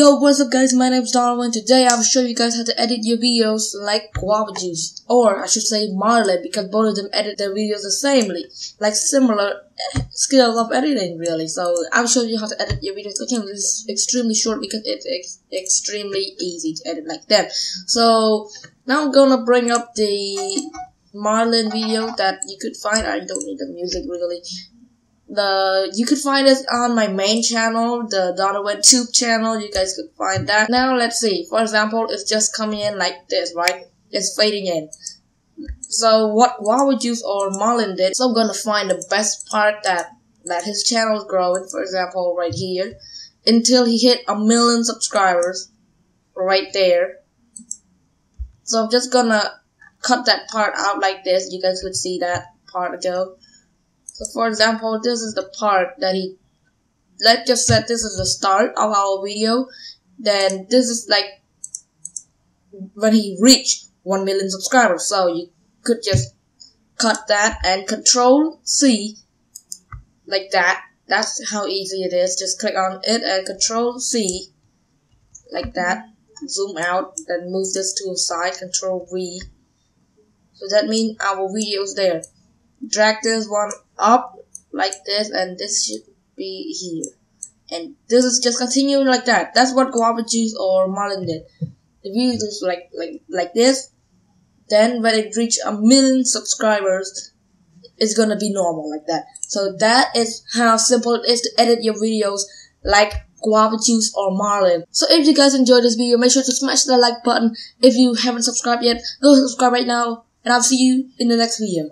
Yo, what's up guys, my name is Donaven. Today I will show you guys how to edit your videos like Guava Juice. Or, I should say Marlon, because both of them edit their videos the samely. Like similar eh, skills of editing, really. So, I'll show you how to edit your videos. Again, this is extremely short because it's ex extremely easy to edit like that. So, now I'm gonna bring up the Marlin video that you could find. I don't need the music really the you could find us on my main channel, the Donaven Tube channel. You guys could find that. Now let's see. For example, it's just coming in like this, right? It's fading in. So what Guava Juice or Marlon did, so I'm gonna find the best part that that his channel is growing. For example, right here, until he hit a million subscribers, right there. So I'm just gonna cut that part out like this. You guys could see that part ago. So for example, this is the part that he, let's just say this is the start of our video. Then this is like when he reached 1 million subscribers. So you could just cut that and control C like that. That's how easy it is. Just click on it and control C like that. Zoom out, then move this to the side, control V. So that means our video is there drag this one up like this and this should be here. And this is just continuing like that. That's what guava juice or marlon did. The view is like like like this then when it reach a million subscribers it's gonna be normal like that. So that is how simple it is to edit your videos like guava juice or marlin. So if you guys enjoyed this video make sure to smash the like button. If you haven't subscribed yet go subscribe right now. And i'll see you in the next video